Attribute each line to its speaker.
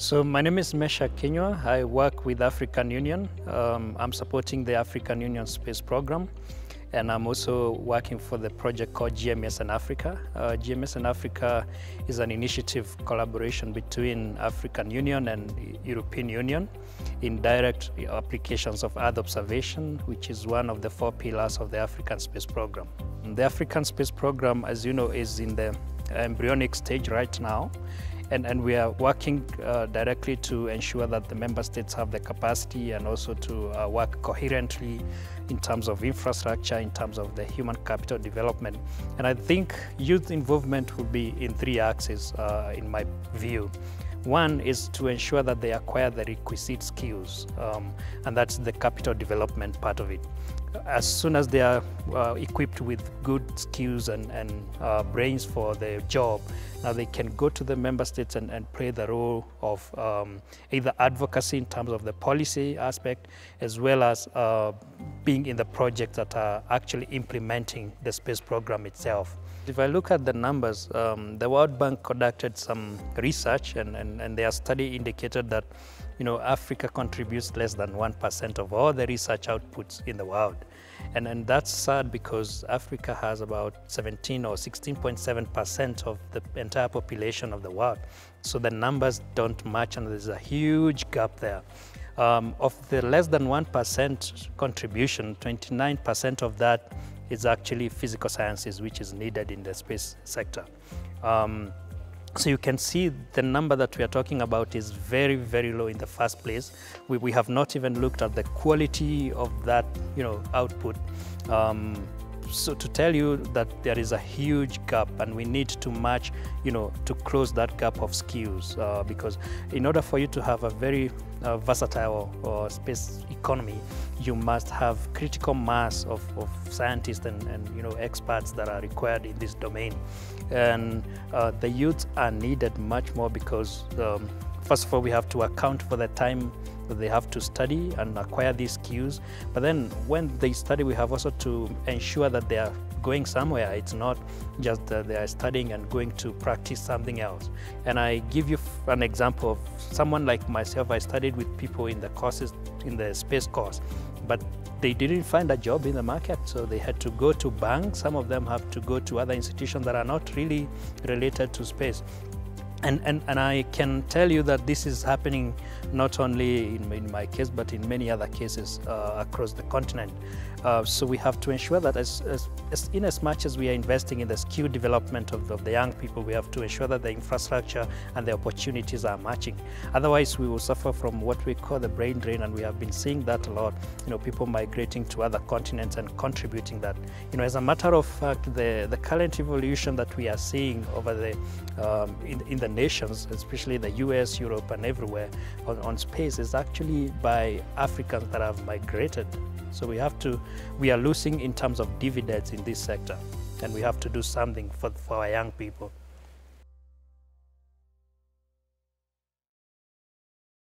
Speaker 1: So my name is Meshack Kinyua. I work with African Union. Um, I'm supporting the African Union Space Program and I'm also working for the project called GMES in Africa. Uh, GMES in Africa is an initiative collaboration between African Union and European Union in direct applications of Earth observation, which is one of the four pillars of the African Space Program. The African Space Program, as you know, is in the embryonic stage right now and, and we are working uh, directly to ensure that the member states have the capacity and also to uh, work coherently in terms of infrastructure, in terms of the human capital development. And I think youth involvement will be in three axes, uh, in my view. One is to ensure that they acquire the requisite skills, um, and that's the capital development part of it. As soon as they are uh, equipped with good skills and, and uh, brains for the job, now they can go to the member states and, and play the role of um, either advocacy in terms of the policy aspect, as well as uh, being in the projects that are actually implementing the space program itself. If I look at the numbers, um, the World Bank conducted some research and, and, and their study indicated that you know, Africa contributes less than 1% of all the research outputs in the world. And, and that's sad because Africa has about 17 or 16.7% of the entire population of the world. So the numbers don't match and there's a huge gap there. Um, of the less than 1% contribution, 29% of that is actually physical sciences, which is needed in the space sector. Um, so you can see the number that we are talking about is very, very low in the first place. We, we have not even looked at the quality of that, you know, output. Um, so to tell you that there is a huge gap and we need to match you know to close that gap of skills uh, because in order for you to have a very uh, versatile uh, space economy you must have critical mass of, of scientists and, and, you know experts that are required in this domain. And uh, the youths are needed much more because um, first of all we have to account for the time they have to study and acquire these skills. But then when they study, we have also to ensure that they are going somewhere. It's not just that they are studying and going to practice something else. And I give you an example of someone like myself. I studied with people in the courses, in the space course, but they didn't find a job in the market, so they had to go to banks. Some of them have to go to other institutions that are not really related to space. And, and, and I can tell you that this is happening not only in, in my case, but in many other cases uh, across the continent. Uh, so we have to ensure that as, as, as, in as much as we are investing in the skill development of, of, the young people, we have to ensure that the infrastructure and the opportunities are matching. Otherwise, we will suffer from what we call the brain drain, and we have been seeing that a lot. You know, people migrating to other continents and contributing that. You know, as a matter of fact, the, the current evolution that we are seeing over the um, in, in the nations, especially in the U.S., Europe, and everywhere on, on space, is actually by Africans that have migrated so we have to, we are losing in terms of dividends in this sector and we have to do something for, for our young people.